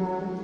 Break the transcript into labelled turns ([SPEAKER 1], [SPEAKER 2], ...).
[SPEAKER 1] more.